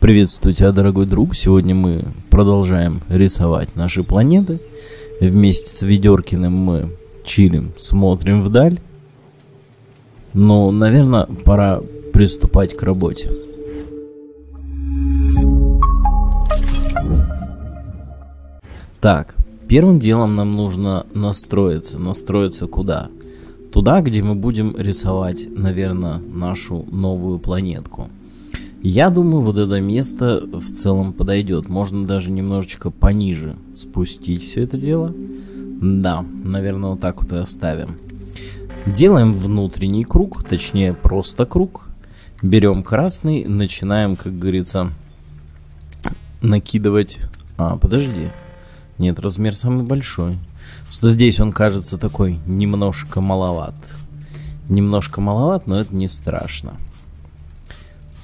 Приветствую тебя, дорогой друг. Сегодня мы продолжаем рисовать наши планеты. Вместе с Ведеркиным мы чилим, смотрим вдаль. Но, наверное, пора приступать к работе. Так, первым делом нам нужно настроиться. Настроиться куда? Туда, где мы будем рисовать, наверное, нашу новую планетку. Я думаю, вот это место в целом подойдет. Можно даже немножечко пониже спустить все это дело. Да, наверное, вот так вот и оставим. Делаем внутренний круг, точнее просто круг. Берем красный, начинаем, как говорится, накидывать... А, подожди. Нет, размер самый большой. Просто здесь он кажется такой немножко маловат. Немножко маловат, но это не страшно.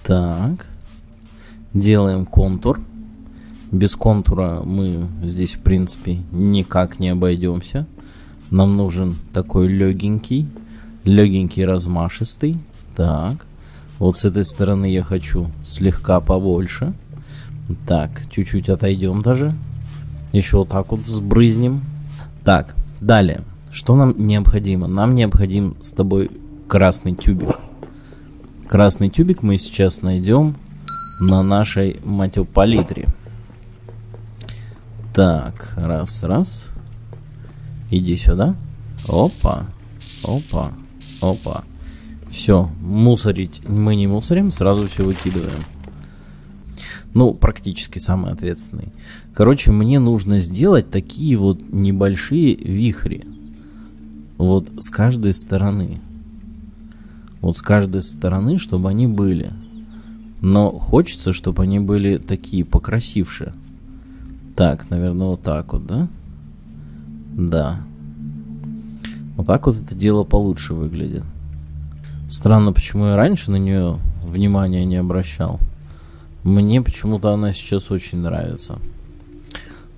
Так. Делаем контур. Без контура мы здесь, в принципе, никак не обойдемся. Нам нужен такой легенький, легенький, размашистый. Так. Вот с этой стороны я хочу слегка побольше. Так, чуть-чуть отойдем даже. Еще вот так вот взбрызнем. Так, далее. Что нам необходимо? Нам необходим с тобой красный тюбик. Красный тюбик мы сейчас найдем на нашей матюпалитре. Так, раз, раз. Иди сюда. Опа, опа, опа. Все, мусорить мы не мусорим, сразу все выкидываем. Ну, практически самый ответственный. Короче, мне нужно сделать такие вот небольшие вихри. Вот с каждой стороны. Вот с каждой стороны, чтобы они были. Но хочется, чтобы они были такие покрасившие. Так, наверное, вот так вот, да? Да. Вот так вот это дело получше выглядит. Странно, почему я раньше на нее внимания не обращал. Мне почему-то она сейчас очень нравится.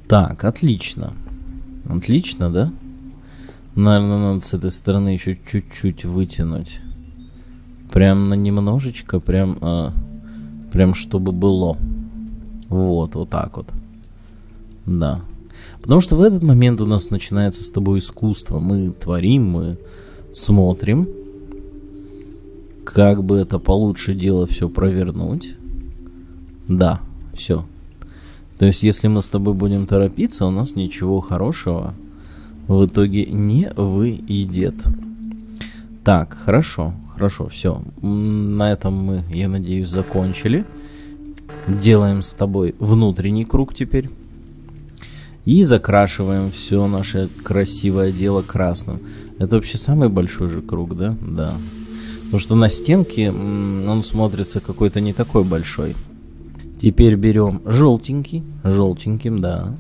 Так, отлично. Отлично, да? Наверное, надо с этой стороны еще чуть-чуть вытянуть. Прям на немножечко, прям, а, прям чтобы было. Вот, вот так вот. Да. Потому что в этот момент у нас начинается с тобой искусство. Мы творим, мы смотрим, как бы это получше дело все провернуть. Да, все. То есть, если мы с тобой будем торопиться, у нас ничего хорошего в итоге не выйдет. Так, хорошо. Хорошо, все. На этом мы, я надеюсь, закончили. Делаем с тобой внутренний круг теперь. И закрашиваем все наше красивое дело красным. Это вообще самый большой же круг, да? Да. Потому что на стенке он смотрится какой-то не такой большой. Теперь берем желтенький. Желтеньким, да.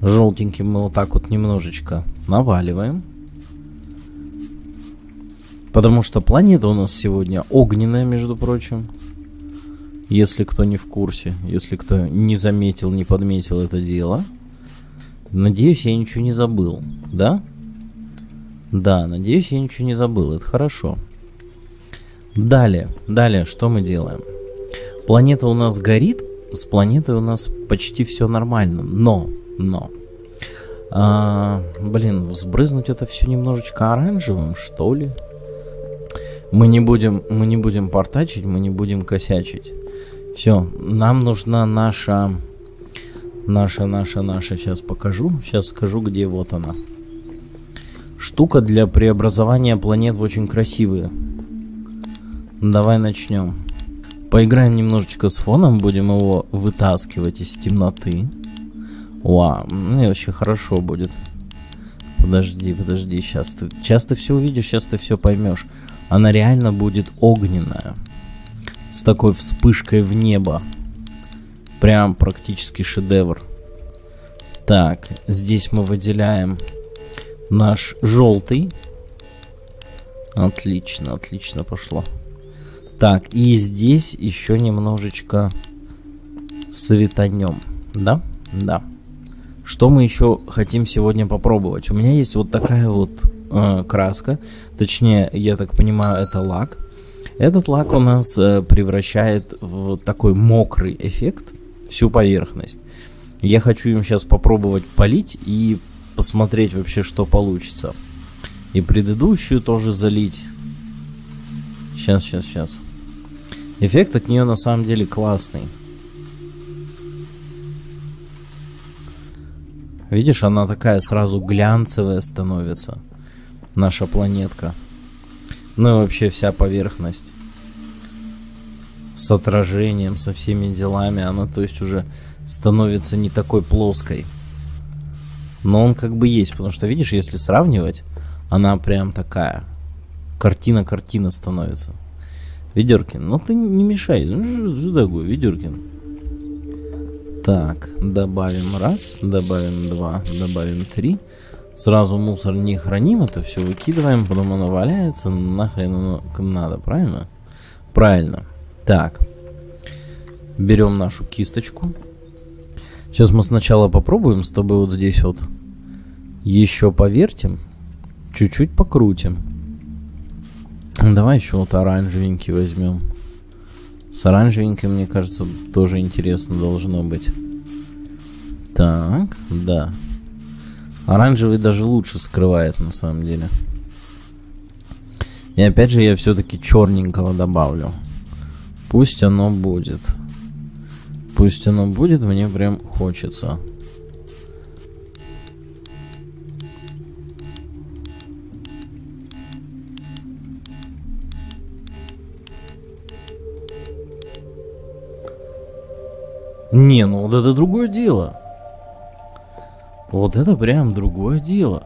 Желтеньким мы вот так вот немножечко наваливаем. Потому что планета у нас сегодня огненная, между прочим. Если кто не в курсе, если кто не заметил, не подметил это дело. Надеюсь, я ничего не забыл, да? Да, надеюсь, я ничего не забыл, это хорошо. Далее, далее, что мы делаем? Планета у нас горит, с планетой у нас почти все нормально, но, но, а, блин, взбрызнуть это все немножечко оранжевым, что ли? Мы не будем, мы не будем портачить, мы не будем косячить. Все, нам нужна наша, наша, наша, наша, сейчас покажу, сейчас скажу, где вот она. Штука для преобразования планет очень красивые. Давай начнем. Поиграем немножечко с фоном, будем его вытаскивать из темноты. Вау, мне вообще хорошо будет. Подожди, подожди, сейчас ты, сейчас ты все увидишь, сейчас ты все поймешь она реально будет огненная. С такой вспышкой в небо. Прям практически шедевр. Так, здесь мы выделяем наш желтый. Отлично, отлично пошло. Так, и здесь еще немножечко светанем. Да? Да. Что мы еще хотим сегодня попробовать? У меня есть вот такая вот э, краска. Точнее, я так понимаю, это лак. Этот лак у нас э, превращает в такой мокрый эффект всю поверхность. Я хочу им сейчас попробовать полить и посмотреть вообще, что получится. И предыдущую тоже залить. Сейчас, сейчас, сейчас. Эффект от нее на самом деле классный. Видишь, она такая сразу глянцевая становится. Наша планетка. Ну и вообще вся поверхность. С отражением, со всеми делами. Она, то есть, уже становится не такой плоской. Но он как бы есть, потому что, видишь, если сравнивать, она прям такая. Картина-картина становится. Ведеркин, ну ты не мешай. Ну что такое, Ведеркин? Так, добавим раз, добавим два, добавим три. Сразу мусор не храним, это все выкидываем, потом оно валяется, нахрен оно надо, правильно? Правильно. Так, берем нашу кисточку. Сейчас мы сначала попробуем с тобой вот здесь вот еще повертим, чуть-чуть покрутим. Давай еще вот оранжевенький возьмем. С оранжевеньким, мне кажется, тоже интересно должно быть. Так, да. Оранжевый даже лучше скрывает на самом деле. И опять же я все-таки черненького добавлю. Пусть оно будет. Пусть оно будет, мне прям хочется. Не, ну вот это другое дело. Вот это прям другое дело.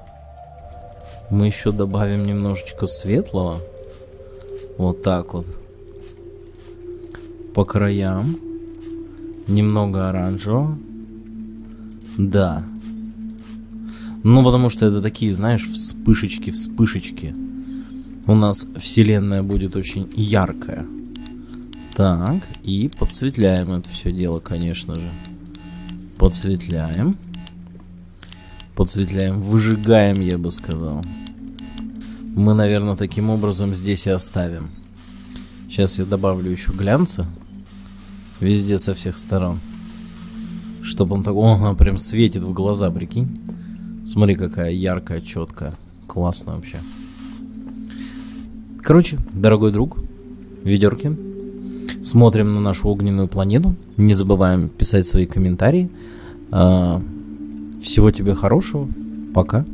Мы еще добавим немножечко светлого. Вот так вот. По краям. Немного оранжевого. Да. Ну, потому что это такие, знаешь, вспышечки, вспышечки. У нас вселенная будет очень яркая. Так, и подсветляем это все дело, конечно же. Подсветляем. Подсветляем, выжигаем, я бы сказал. Мы, наверное, таким образом здесь и оставим. Сейчас я добавлю еще глянца. Везде со всех сторон. Чтобы он так... О, прям светит в глаза, прикинь. Смотри, какая яркая, четкая. Классно вообще. Короче, дорогой друг, Ведеркин, смотрим на нашу огненную планету. Не забываем писать свои комментарии. Всего тебе хорошего. Пока.